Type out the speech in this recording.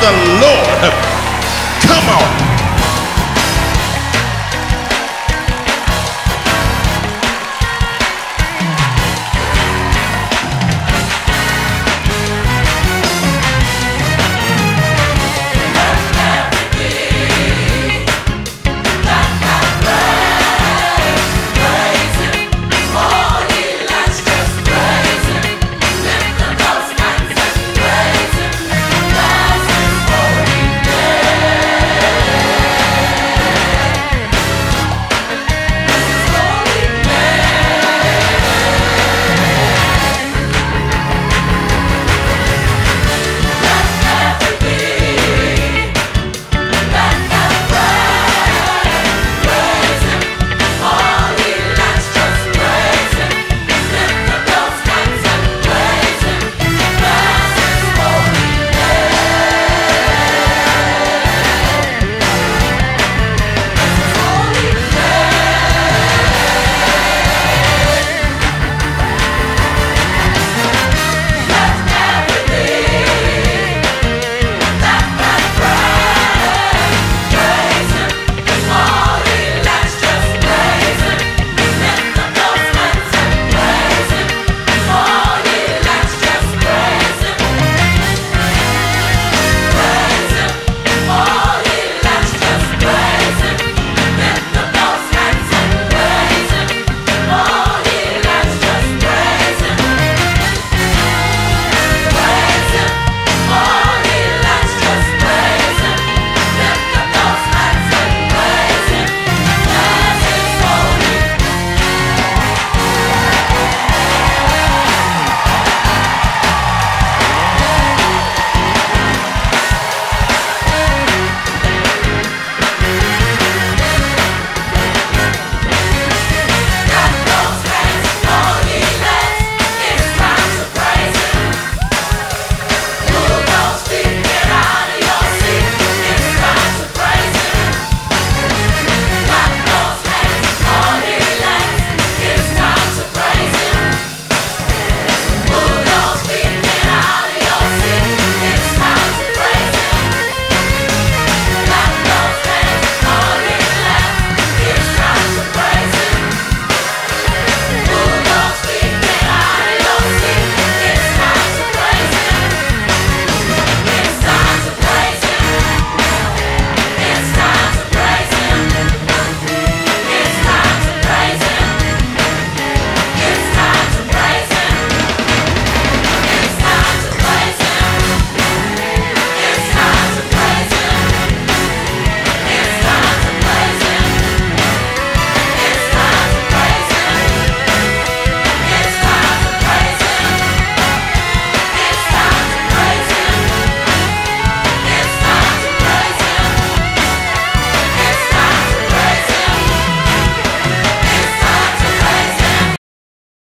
the Lord. Come on.